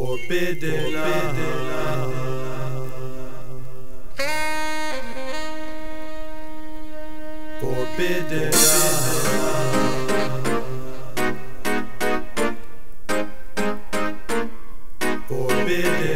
Forbidden love. Forbidden love. Forbidden